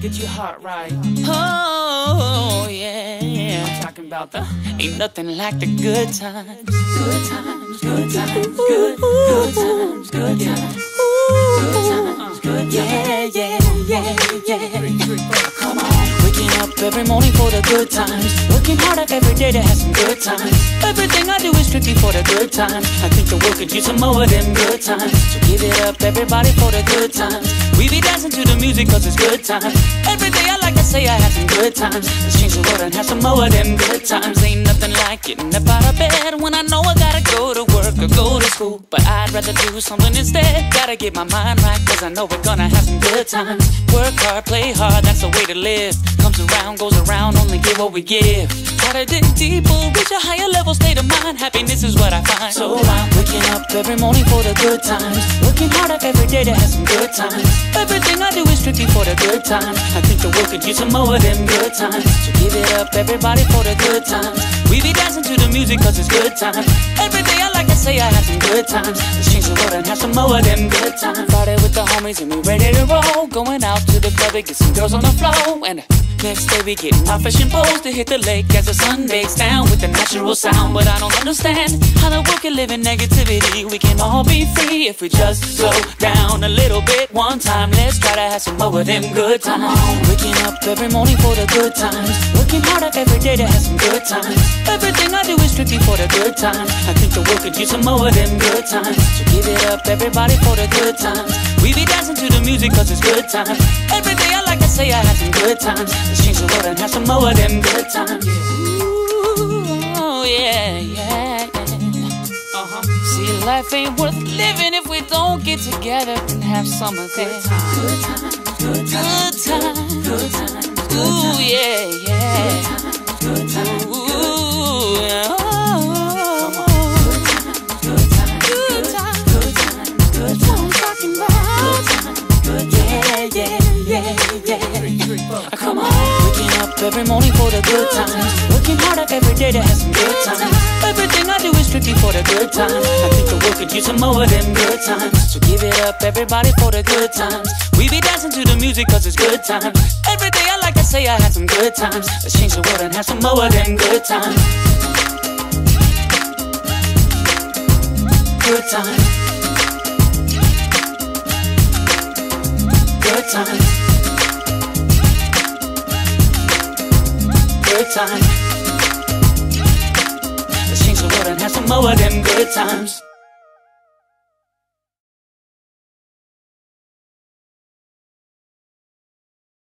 get your heart right. Oh, yeah. I'm talking about the Ain't nothing like the good times. good times, good times, good, good times, good times, good times, good times. Yeah, yeah, yeah, yeah. Come on. Waking up every morning for the good times. Working harder every day to have some good times. Everything I do is strictly for the good times. I think the world could use some more of them good times. So give it up, everybody, for the good times. We be dancing to the music cause it's good times. Every day I like to say I have some good times. Let's change the world and have some more of them good times. Ain't nothing like getting up out of bed when I know I gotta go to work or go to school. But I'd rather do something instead. Gotta get my mind right cause I know we're gonna have some good times. Work hard, play hard, that's the way to live. Comes around, goes around, only give what we give. Try to dig deeper, reach a higher level state of mind. Happiness is what I find. So I'm waking up every morning for the good times. Working harder every day to have some good times. Everything I do is strictly for the good times. I think the world could use some more them good times. So give it up, everybody, for the good times. We be dancing to the music cause it's good times. Every day I like to say I have some good times. Let's change the world and have some more them good times. Homies and we ready to roll. Going out to the club get some girls on the floor. And next day we getting our fishing poles to hit the lake as the sun bakes down with the natural sound. But I don't understand how the world can live in negativity. We can all be free if we just slow down a little bit. One time, let's try to have some more of them good times. Waking up every morning for the good times. Working harder every day to have some good times. Everything I do is strictly for the good times. I think the world could use some more of them good times. So give it up, everybody, for the good times. We be dancing to the music cause it's good times. Every day I like to say I have some good times. Let's change the world and have some more of them good times. Ooh, oh yeah, yeah, yeah. Uh-huh. See, life ain't worth living if we don't get together and have some of that. Good times, good times, Good times. good times, Ooh, yeah, yeah. Yeah. Come on. Waking up every morning for the good times. Working harder every day to have some good times. Everything I do is strictly for the good times. I think the world could use some more them good times. So give it up, everybody, for the good times. We be dancing to the music cause it's good times. Every day I like to say I had some good times. Let's change the world and have some more them good times. Good times. Good times. Good times. Let's change the world and have some more of them good times.